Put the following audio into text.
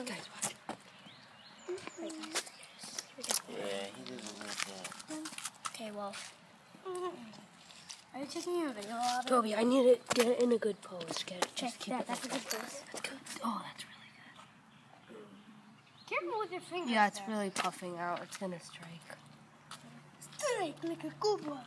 Yeah, he doesn't like that. Okay, well. Are you taking a video of it? Toby, I need it. get it in a good pose. Get it. Check Just keep that. it That's a good pose. That's good. Oh, that's really good. Careful with your fingers. Yeah, it's really puffing out. It's gonna strike. Strike like a cobra.